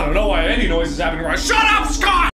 I don't know why any noise is happening right. Shut up, Scott!